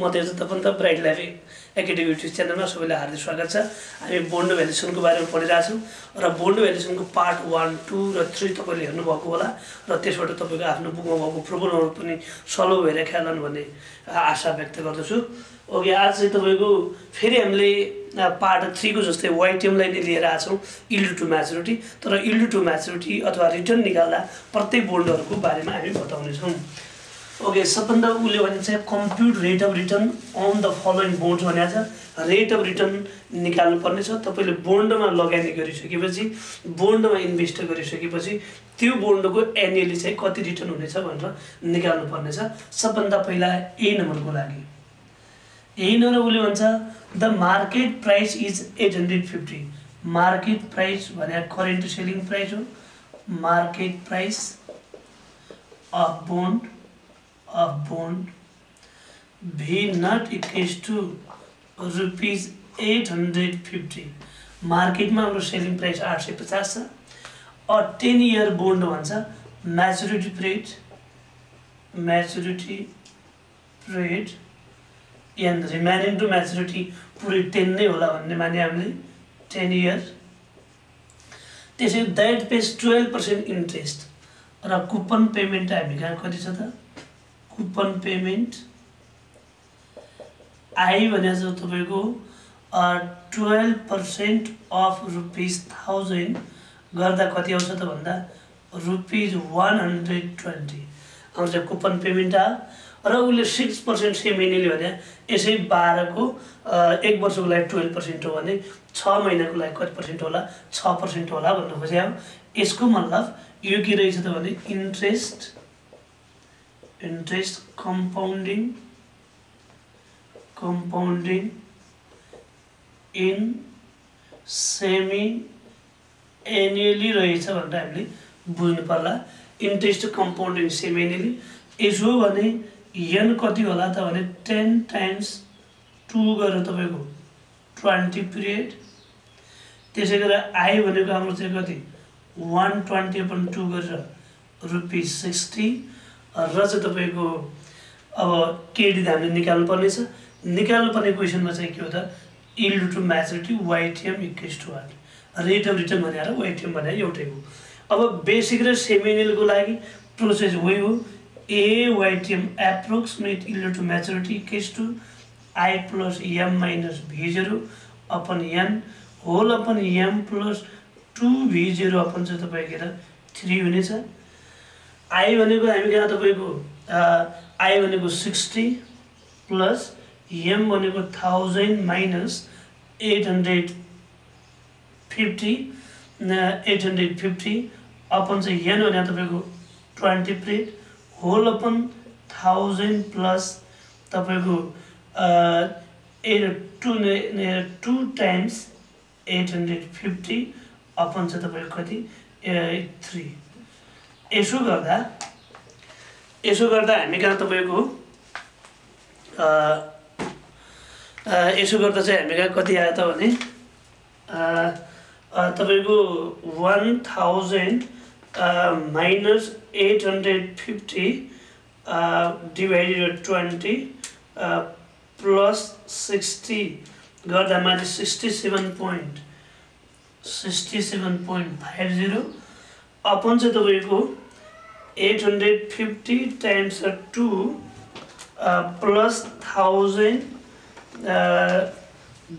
म तेज तपाईँ त ब्राइट लाइफ एकाडेमी युट्युब च्यानलमा सबैलाई हार्दिक स्वागत छ। हामी बोन्डो भ्यालुसनको बारेमा पढिरहेछौँ र बोन्डो भ्यालुसनको पार्ट वान टू र थ्री तपाईँले हेर्नुभएको होला र त्यसबाट तपाईँको आफ्नो बुकमा भएको प्रोब्लमहरू पनि सल्भ भएर खेलान् भन्ने आशा व्यक्त गर्दछु। ओके आज चाहिँ तपाईँको फेरि हामीले पार्ट थ्रीको जस्तै वाइटिएमलाई नै लिएर आएको छौँ इल्डु टु म्याचुरिटी तर इल्डु टु म्याचुरिटी अथवा रिटर्न निकाल्दा प्रत्येक बोन्डहरूको बारेमा हामी बताउनेछौँ। ओके सबभन्दा उसले भने चाहिँ compute rate of return on the following bonds भनेको छ। रेट अफ रिटर्न निकाल्नु पर्ने छ तपाईँले बोन्डमा लगानी गरिसकेपछि बोन्डमा इन्भेस्ट गरिसकेपछि त्यो बोन्डको एनुअली चाहिँ कति रिटर्न हुनेछ भनेर निकाल्नु पर्नेछ सबभन्दा पहिला ए नम्बरको लागि। यही नम्बर उसले भन्छ the market price is eight hundred fifty market price भने करेन्ट सेलिङ प्राइस हो। Market price of bond of bond V not equals to rupees eight hundred fifty मार्केटमा हाम्रो सेलिङ प्राइस आठ सय पचास छ। अ टेन इयर बोन्ड भन्छ। Maturity period maturity period and remaining to maturity पुरै ten नै होला भन्ने माने हामीले टेन इयर त्यसै that pays twelve percent interest र कुपन पेमेन्ट हामी कहाँ कति छ त कुपन पेमेन्ट आई भने चाहिँ तपाईँको twelve percent of rupees thousand गर्दा कति आउँछ त भन्दा रुपिज वान हन्ड्रेड ट्वेन्टी आउँछ कुपन पेमेन्ट आयो र उसले सिक्स पर्सेन्ट सेमिनीले भने यसै बाह्रको एक वर्षको लागि टुवेल्भ पर्सेन्ट हो भने छ महिनाको लागि कति पर्सेन्ट होला? छ पर्सेन्ट होला भन्नु खोजेँ यसको मतलब यो के रहेछ त भने interest interest compounding compounding in semi annually रहेछ भनेर हामीले बुझ्नु पर्ला। इन्ट्रेस्ट कम्पाउन्डिङ सेमी एनुअली यसो भने एन कति होला त भने टेन टाइम्स टू गरेर तपाईँको ट्वेन्टी पिरियड त्यसै गरेर आई भनेको हाम्रो चाहिँ कति? वान ट्वेन्टी अपन टू गरेर रुपिस सिक्सटी र चाहिँ तपाईँको अब केडी हामीले निकाल्नु पर्नेछ। निकाल्नु पर्ने क्वेसनमा चाहिँ के हो त yield to maturity YTM equals to one rate of return भनेर वाइटिएम भनेर एउटै हो। अब बेसिक र सेमिनियलको लागि प्रोसेस वही हो। A YTM approximate yield to maturity equals to I plus M minus V zero upon N whole upon M plus two V zero upon चाहिँ तपाईँको थ्री हुनेछ। आई भनेको हामी कहाँ तपाईँको आई भनेको सिक्सटी प्लस एम भनेको thousand minus eight hundred fifty eight hundred fifty upon चाहिँ एन भने तपाईँको twenty period whole upon thousand plus तपाईँको eight two two times eight hundred fifty upon चाहिँ तपाईँको कति? थ्री यसो गर्दा यसो गर्दा हामी कहाँ तपाईँको यसो गर्दा चाहिँ हामी कहाँ कति आयो त भने तपाईँको one thousand minus eight hundred fifty divided twenty plus sixty गर्दा माथि sixty seven point sixty seven point five zero upon चाहिँ तपाईँको eight hundred fifty times two plus thousand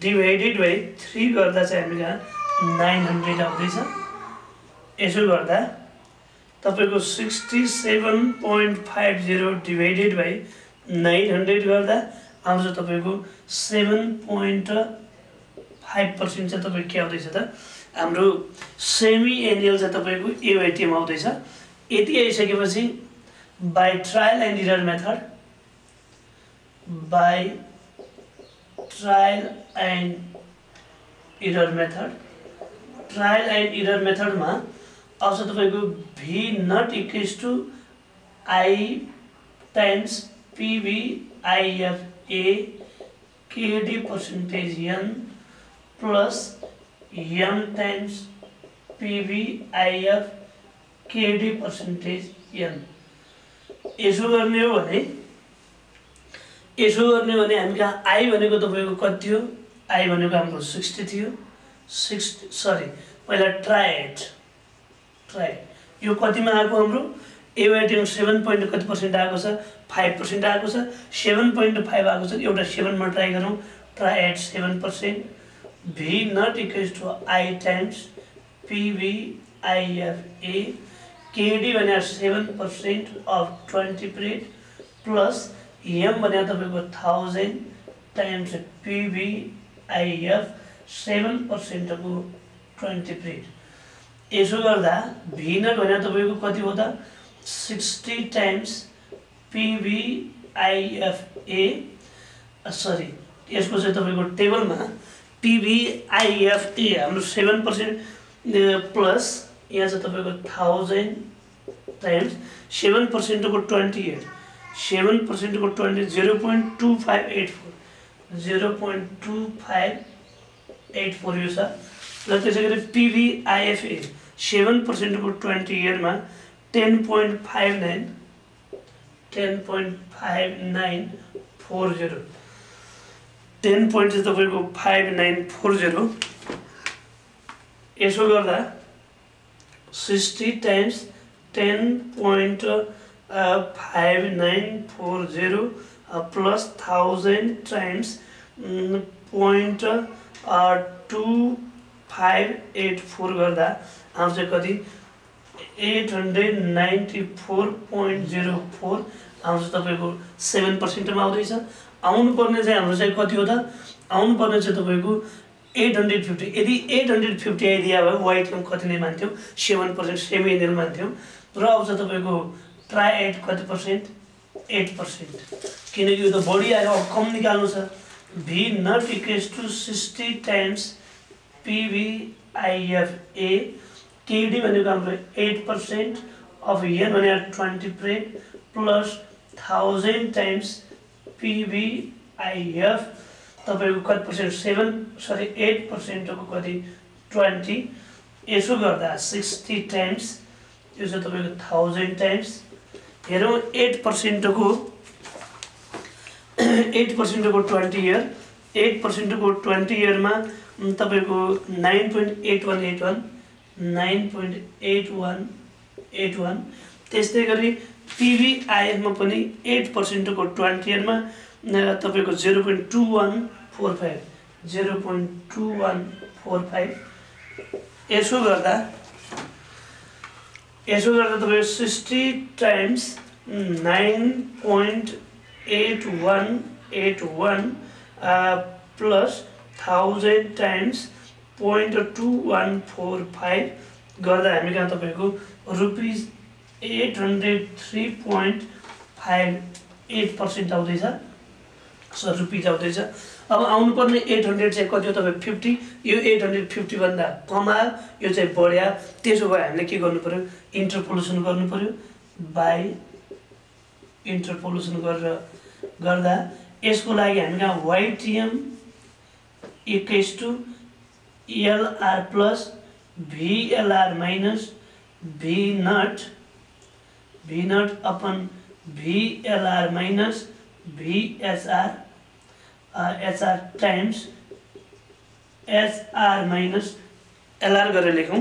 divided by three गर्दा चाहिँ हामी कहाँ नाइन हन्ड्रेड आउँदैछ यसो गर्दा तपाईँको sixty seven point five zero divided by nine hundred गर्दा आउँछ तपाईँको सेभेन पोइन्ट फाइभ पर्सेन्ट चाहिँ तपाईँ के आउँदैछ त हाम्रो सेमी एनुअल चाहिँ तपाईँको एवाइटिएम आउँदैछ यति आइसकेपछि by trial and error method by trial and error method trial and error मेथडमा आउँछ तपाईँको V not equals to I times PVIF A KD percentage N plus M times PVIF KD percentage N यसो गर्ने हो भने यसो गर्ने भने हामी कहाँ आई भनेको तपाईँको कति थियो आई भनेको हाम्रो सिक्सटी थियो। सिक्सटी सरी पहिला ट्राइड ट्राइड यो कतिमा आएको हाम्रो? एवाइटिएम सेभेन पोइन्ट कति पर्सेन्ट आएको छ? फाइभ पर्सेन्ट आएको छ। सेभेन पोइन्ट फाइभ आएको छ। एउटा सेभेनमा ट्राई गरौँ। Try at seven percent V not equals to I times PVIFA KD भने seven percent of twenty period plus M भने तपाईँको थाउजन्ड टाइम्स पिभिआइएफ सेभेन पर्सेन्टको ट्वेन्टी पिरियड यसो गर्दा भी नट भने तपाईँको कति हो त? सिक्सटी टाइम्स पिभिआइएफए सरी यसको चाहिँ तपाईँको टेबलमा पिभिआइएफए हाम्रो सेभेन पर्सेन्ट प्लस यहाँ चाहिँ तपाईँको थाउजन्ड टाइम्स सेभेन पर्सेन्टको twenty at seven पर्सेन्टको twenty zero point two five eight four zero point two five eight four यो छ र त्यसै गरी पिभिआइएफए सेभेन पर्सेन्टको ट्वेन्टी इयरमा ten point five nine ten point five nine four zero ten point चाहिँ तपाईँको five nine four zero यसो गर्दा sixty times ten point five nine four zero plus thousand times point two five eight four गर्दा आउँछ कति? Eight hundred ninety four point zero four आउँछ तपाईँको seven पर्सेन्टमा आउँदैछ। आउनुपर्ने चाहिँ हाम्रो चाहिँ कति हो त? आउनुपर्ने चाहिँ तपाईँको एट हन्ड्रेड फिफ्टी यदि एट हन्ड्रेड फिफ्टी आइदिया भए वाइटमा कति नै मान्थ्यौँ सेभेन पर्सेन्ट सेमी एनएल मान्थ्यौँ र आउँछ तपाईँको ट्राई एट कति पर्सेन्ट एट पर्सेन्ट किनकि यो त बढी आयो अब कम निकाल्नु छ। V not equals to sixty times PVIFA KD भनेको हाम्रो एट पर्सेन्ट अफ एन भने twenty period plus thousand times PVIF तपाईँको कति पर्सेन्ट सेभेन सरी एट पर्सेन्टको कति ट्वेन्टी यसो गर्दा सिक्सटी टाइम्स यो चाहिँ तपाईँको थाउजन्ड टाइम्स हेरौँ एट पर्सेन्टको एट पर्सेन्टको ट्वेन्टी इयर एट पर्सेन्टको ट्वेन्टी इयरमा तपाईँको nine point eight one eight one nine point eight one eight one त्यस्तै गरी पिभिआइएफमा पनि एट पर्सेन्टको ट्वेन्टी इयरमा तपाईँको zero point two one four five zero point two one four five यसो गर्दा यसो गर्दा तपाईँको sixty times nine point eight one eight one plus thousand times point two one four five गर्दा हामी कहाँ तपाईँको rupees eight hundred three point five eight percent आउँदैछ। रुपिज आउँदैछ अब आउनुपर्ने एट हन्ड्रेड चाहिँ कति हो तपाईँ फिफ्टी यो एट हन्ड्रेड फिफ्टीभन्दा कम यो चाहिँ बढ्या। त्यसो भए हामीले के गर्नु पऱ्यो इन्टरपोल्युसन गर्नु पऱ्यो बाई इन्टरपोल्युसन गरेर गर्दा यसको लागि हामी कहाँ YTM equals to LR plus VLR minus V naught V naught upon VLR minus VHR HR times HR minus LR गरेर लेखौँ।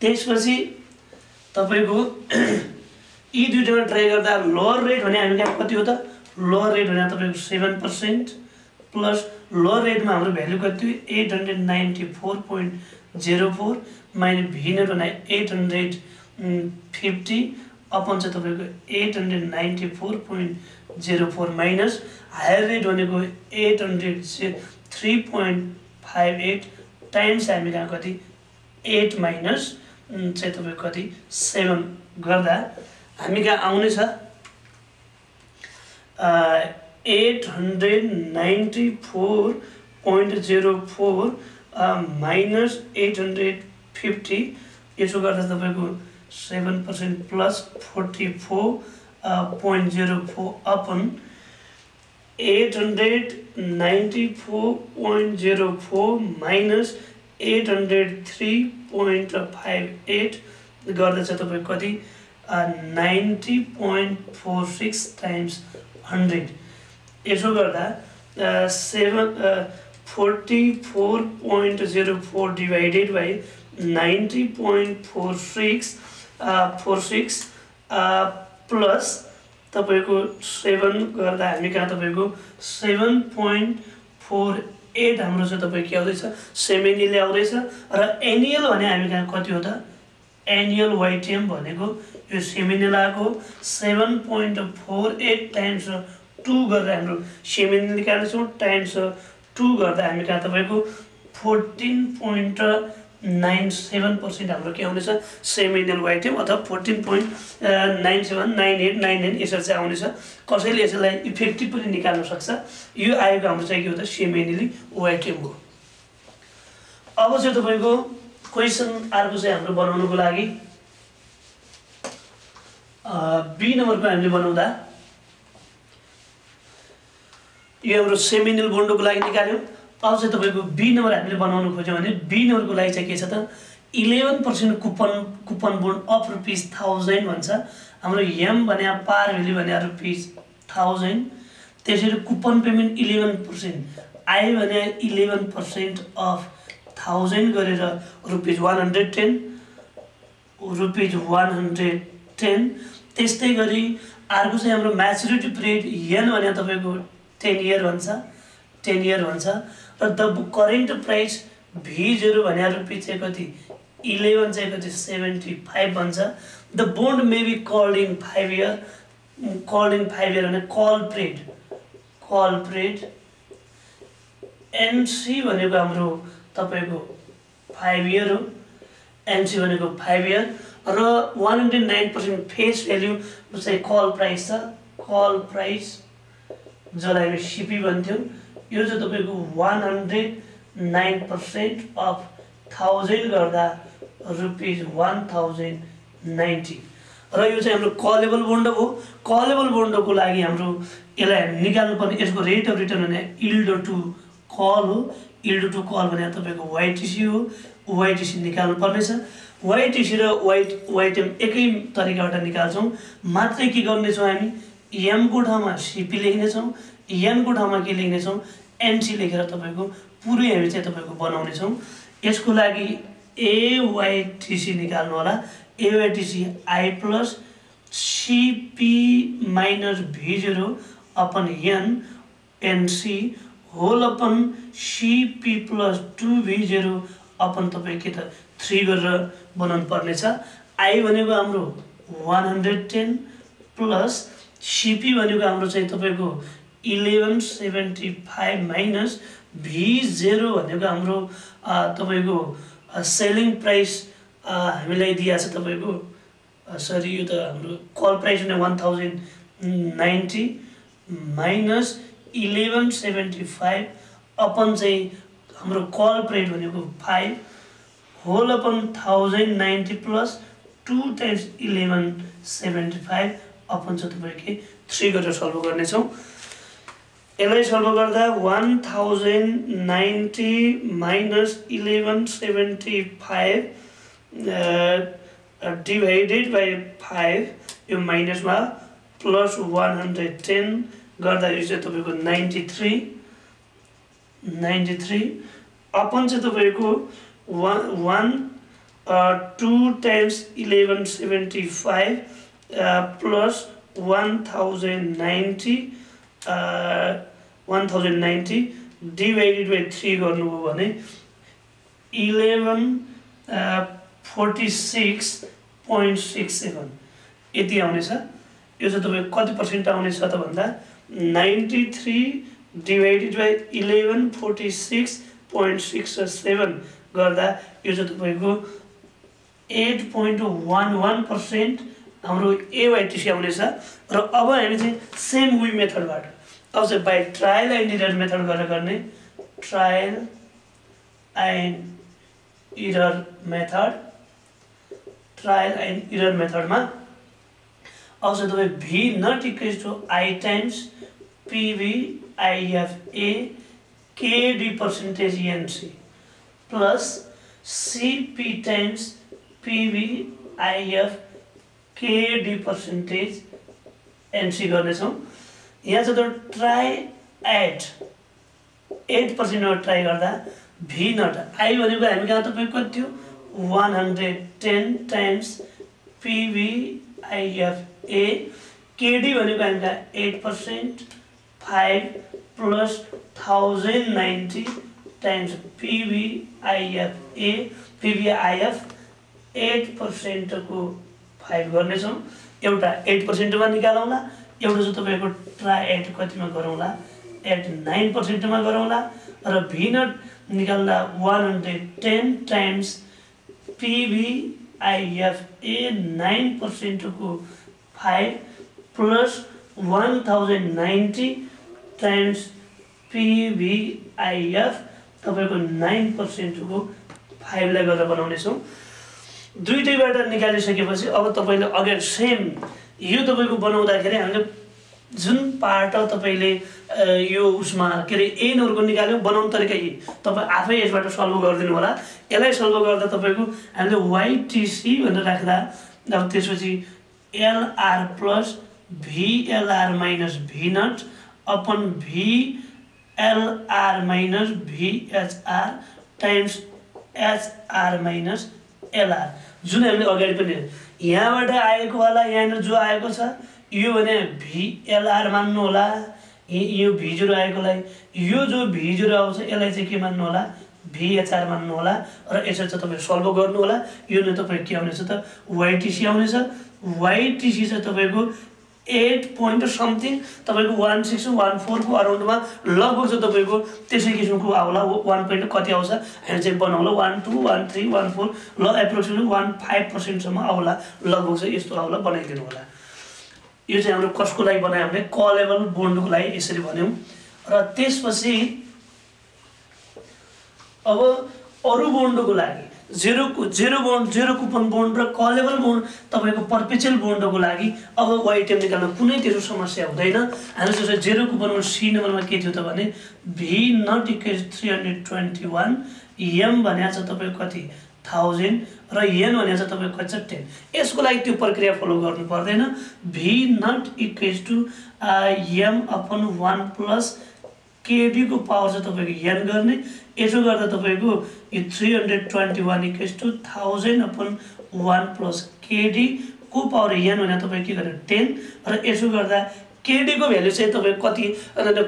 त्यसपछि तपाईँको यी दुइटामा ट्राई गर्दा लोवर रेट भने हामी कहाँ कति हो त? लोवर रेट भने तपाईँको सेभेन पर्सेन्ट प्लस लोवर रेटमा हाम्रो भ्यालु कति eight hundred ninety four point zero four minus V naught भने एट हन्ड्रेड फिफ्टी अपन चाहिँ तपाईँको eight hundred ninety four point zero four minus higher rate भनेको eight hundred three point five eight times हामी कहाँ कति at minus चाहिँ तपाईँको कति सेभेन गर्दा हामी कहाँ आउनेछ eight hundred ninety four point zero four minus eight hundred fifty यसो गर्दा तपाईँको seven percent plus forty four point zero four upon eight hundred ninety four point zero four minus eight hundred three point five eight गर्दा चाहिँ तपाईँको कति ninety point four six times hundred यसो गर्दा seven forty four point zero four divided by ninety point four six four six plus तपाईँको seven गर्दा हामी कहाँ तपाईँको सेभेन पोइन्ट फोर एट हाम्रो चाहिँ तपाईँ के आउँदैछ? सेमेनिले आउँदैछ र एनुअल भने हामी कहाँ कति हो त? एनुअल वाइटिएम भनेको यो सेमिनिल आएको seven point four eight times two गरेर हाम्रो सेमिनिल निकाल्नेछौँ टाइम्स टू गर्दा हामी कहाँ तपाईँको fourteen point nine seven percent हाम्रो के आउनेछ? सेमिनियल वाइटियम अथवा fourteen point nine seven nine eight nine nine यसरी चाहिँ आउनेछ। कसैले यसलाई इफेक्टिभ पनि निकाल्न सक्छ। यो आएको हाम्रो चाहिँ के हो त? सेमिनिली वाइटियम हो। अब चाहिँ तपाईँको क्वेसन अर्को चाहिँ हाम्रो बनाउनुको लागि। बी नम्बरको हामीले बनाउँदा। यो हाम्रो सेमिनल बोन्डोको लागि निकाल्यौँ। अब चाहिँ तपाईँको बी नम्बर हामीले बनाउनु खोज्यौँ भने बी नम्बरको लागि चाहिँ के छ त? Eleven percent coupon coupon bond of rupees thousand भन्छ। हाम्रो एम भने पार भ्याल्यु भने रुपिस थाउजन्ड। त्यसरी कुपन पेमेन्ट इलेभेन पर्सेन्ट आयो भने इलेभेन पर्सेन्ट अफ थाउजन्ड गरेर rupees one hundred ten rupees one hundred ten. त्यस्तै गरी अर्को चाहिँ हाम्रो म्याचुरिटी पिरियड एन भने तपाईँको टेन इयर भन्छ। टेन इयर भन्छ। र the current price V zero भने रुपिस चाहिँ कति इलेभेन चाहिँ कति सेभेन्टी फाइभ भन्छ। The bond may be called in five year. Called in five year भने call period call period NC भनेको हाम्रो तपाईँको फाइभ इयर हो। एनसी भनेको फाइभ इयर। र one hundred nine percent face value चाहिँ कल प्राइस छ। कल प्राइस जसलाई हामी सिपी भन्थ्यौँ। यो चाहिँ तपाईँको one hundred nine percent of thousand गर्दा रुपिज वान थाउजन्ड नाइन्टी र यो चाहिँ हाम्रो कलेबल बोन्ड हो। कलेबल बोन्डको लागि हाम्रो यसलाई हामी निकाल्नुपर्ने यसको रेट अफ रिटर्न भने इल्डो टु कल हो। इल्डो टु कल भने तपाईँको वाइटिसी हो। वाइटिसी निकाल्नु पर्नेछ। वाइटिसी र वाइट वाइटएम एकै तरिकाबाट निकाल्छौँ। मात्रै के गर्नेछौँ हामी? एमको ठाउँमा सिपी लेख्नेछौँ। एनको ठाउँमा के लेख्नेछौँ? एनसी लेखेर तपाईँको पुरै हामी चाहिँ तपाईँको बनाउनेछौँ। यसको लागि एवाइटिसी निकाल्नु होला AYTC I plus CP minus V zero upon N NC whole upon CP plus two V zero upon तपाईँ के त थ्री गरेर बनाउनु पर्नेछ आई भनेको हाम्रो one hundred ten plus CP भनेको हाम्रो चाहिँ तपाईँको eleven seventy five minus V zero भनेको हाम्रो तपाईँको सेलिङ प्राइस हामीलाई दिएको छ तपाईँको सरी यो त हाम्रो कल प्राइस भने one thousand ninety minus eleven seventy five upon चाहिँ हाम्रो कल प्राइस भनेको five whole upon thousand ninety plus two times eleven seventy five upon चाहिँ तपाईँ के थ्री गरेर सल्भ गर्नेछौँ। यसलाई सल्भ गर्दा one thousand ninety minus eleven seventy five divided by five यो माइनसमा प्लस वान हन्ड्रेड टेन गर्दा यो चाहिँ तपाईँको ninety three ninety three upon चाहिँ तपाईँको one one two times eleven seventy five plus one thousand ninety one thousand ninety divided by three गर्नुभयो भने eleven forty six point six seven यति आउनेछ यो चाहिँ तपाईँको कति पर्सेन्ट आउनेछ त भन्दा ninety three divided by eleven forty six point six seven गर्दा यो चाहिँ तपाईँको eight point one one percent हाम्रो एवाइटिसी र अब हामी चाहिँ सेम वी मेथडबाट अब चाहिँ by trial and error method गर्ने trial and error method trial and error मेथडमा अब चाहिँ तपाईँ V naught equals to I times PVIFA KD percentage ENC plus CP times PVIF KD percentage NC गर्नेछौँ। यहाँ चाहिँ त ट्राई एट एट पर्सेन्टमा try गर्दा भी नट। आई भनेको हामी कहाँ तपाईँको कति थियो? One hundred ten times PVIFA KD भनेको हामी कहाँ? Eight percent five plus thousand ninety times PVIFA PVIF eight पर्सेन्टको five गर्नेछौँ। एउटा एट पर्सेन्टमा निकालौँला एउटा चाहिँ तपाईँको ट्राई एट कतिमा गरौँला? एट नाइन पर्सेन्टमा गरौँला र भिनट निकाल्दा one hundred ten times PVIFA nine पर्सेन्टको five plus one thousand ninety times PVIF तपाईँको नाइन पर्सेन्टको फाइभलाई गरेर बनाउनेछौँ। दुइटैबाट निकालिसकेपछि अब तपाईँले अगाडि सेम यो तपाईँको बनाउँदाखेरि हामीले जुन पार्ट तपाईँले यो उसमा के अरे एनहरूको निकाल्यो बनाउने तरिका यही तपाईँ आफै यसबाट सल्भ गरिदिनु होला। यसलाई सल्भ गर्दा तपाईँको हामीले वाइटिसी भनेर राख्दा अब त्यसपछि LR plus VLR minus naught upon VLR minus VHR times HR minus LR जुन हामीले अगाडि पनि यहाँबाट आएको होला यहाँनिर जो आएको छ यो भने भिएलआर मान्नु होला। यो भी जिरो आएकोलाई यो जो भी जिरो आउँछ यसलाई चाहिँ के मान्नु होला? भिएचआर मान्नु होला। र यसरी चाहिँ तपाईँ सल्भ गर्नु होला। यो नै तपाईँ के आउनेछ त? वाइटिसी आउनेछ। वाइटिसी चाहिँ तपाईँको एट पोइन्ट समथिङ तपाईँको वान सिक्स वान फोरको अराउन्डमा लगभग चाहिँ तपाईँको त्यसै किसिमको आउला वान पोइन्ट कति आउँछ? हामी चाहिँ बनाउला one two one three one four ल एप्रोक्सिमेटली वान फाइभ पर्सेन्टसम्म आउला लगभग चाहिँ यस्तो आउला बनाइदिनु होला। यो चाहिँ हाम्रो कसको लागि बनायो भने क लेभल बोन्डको लागि यसरी भन्यौँ। र त्यसपछि अब अरू बोन्डको लागि जेरोको zero bond zero coupon bond र क लेभल बोन्ड तपाईँको पर्पेचुअल बोन्डको लागि अब वाइटिएम निकाल्न कुनै त्यस्तो समस्या हुँदैन। हाम्रो जस्तो जेरो कुपन सी नम्बरमा के थियो त भने V naught equals three hundred twenty one M भने छ तपाईँको कति? थाउजन्ड र एन भने चाहिँ तपाईँको कति छ? टेन यसको लागि त्यो प्रक्रिया फलो गर्नु पर्दैन। V naught equals to M upon one plus केडीको power चाहिँ तपाईँको एन गर्ने। यसो गर्दा तपाईँको यो three hundred twenty one equals to thousand upon one plus केडीको power N भने तपाईँ के गर्ने? टेन र यसो गर्दा केडीको भ्याल्यु चाहिँ तपाईँको कति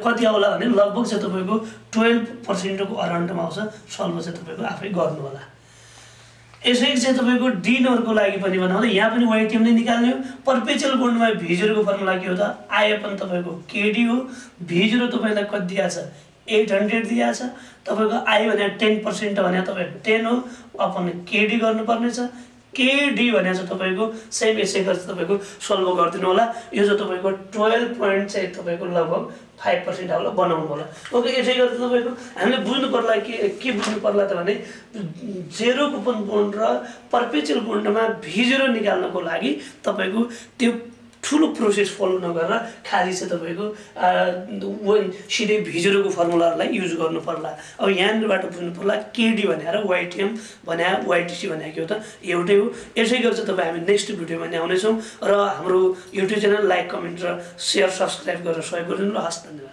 कति आउला भने लगभग चाहिँ तपाईँको टुवेल्भ पर्सेन्टको अराउन्डमा आउँछ। सल्भ चाहिँ तपाईँको आफै गर्नु होला यसै चाहिँ तपाईँको डिनरको लागि पनि भन्दा यहाँ पनि वाइटिएम नै निकाल्ने हो। पर्पेचुअल बोन्डमा भिजिरोको फर्मुला के हो त? आए पनि तपाईँको केडी हो। भिजिरो तपाईँलाई कति दिएको छ? एट हन्ड्रेड दिएको छ। तपाईँको आई भने टेन पर्सेन्ट भने तपाईँको टेन हो। अपन केडी गर्नुपर्ने छ केडी भने चाहिँ तपाईँको सेम यसै गरेर तपाईँको सल्भ गरिदिनु होला। यो चाहिँ तपाईँको टुवेल्भ पोइन्ट चाहिँ तपाईँको लगभग फाइभ पर्सेन्ट होला बनाउनु होला। ओके यसै गरेर तपाईँको हामीले बुझ्नु पर्ला के के बुझ्नु पर्ला त भने जेरो कुपन बोन्ड र पर्पेचुअल बोन्डमा भिजेरो निकाल्नको लागि तपाईँको त्यो ठुलो प्रोसेस फलो नगरेर खालि चाहिँ तपाईँको सिधै भिजेरोको फर्मुलाहरूलाई युज गर्नु पर्ला। अब यहाँनिरबाट बुझ्नु पर्ला केडी भनेर वाइटिएम भने वाइटिसी भने के हो त। एउटै हो। यसै गरी चाहिँ तपाईँ हामी नेक्स्ट भिडियोमा नै आउनेछौँ र हाम्रो युट्युब च्यानल लाइक कमेन्ट र सेयर सब्सक्राइब गरेर सहयोग गरिदिनु र हस् धन्यवाद।